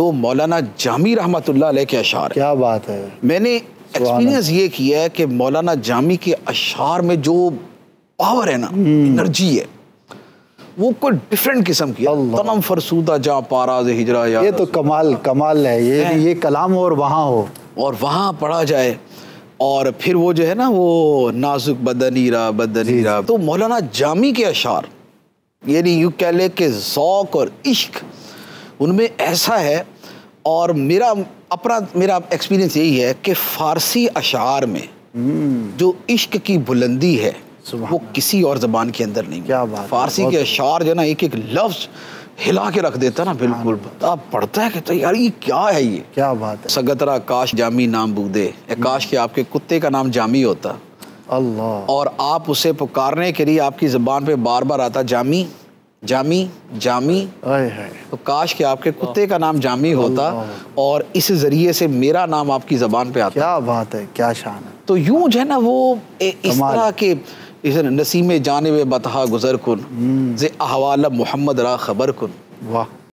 तो मौलाना जामी रहमतुल्लाह के अशार क्या बात है। मैंने एक्सपीरियंस ये किया है कि मौलाना जामी के अशार में जो पावर है ना एनर्जी है वो कोई डिफरेंट किस्म की तनम फरसूदा जा पाराज हिजरा या ये तो कमाल कमाल है। ये है? ये कलाम और वहाँ हो। और वहाँ पढ़ा जाए और फिर वो जो है ना वो नाजुक बदनीरा बदनीरा तो मौलाना जामी के अशार यानी यूँ कह ले कि ज़ौक़ और इश्क उनमें ऐसा है और मेरा अपना मेरा एक्सपीरियंस यही है कि फ़ारसी अशार में हम्म। जो इश्क की बुलंदी है वो किसी और ज़बान के अंदर नहीं क्या बात फ़ारसी के अशार जो ना एक एक लफ्ज़ हिला के रख देता ना बिल्कुल। बता पढ़ता है कि तो यार ये क्या है ये? क्या बात है। सगतरा काश जामी नाम बूदे। काश के आपके कुत्ते का नाम जामी होता। अल्लाह। और आप उसे पुकारने के लिए आपकी ज़बान पे बार बार आता जामी। जामी जामी। तो काश कि आपके कुत्ते का नाम जामी होता और इस ज़रिए से मेरा नाम आपकी जबान पे आता। क्या बात है क्या शान है। तो यूँ जो है ना वो ए, इस तरह के इस नसीम जाने में बतहा गुजर कुन। हम्म। जे अहवाल मोहम्मद रा खबर कुन। वाह।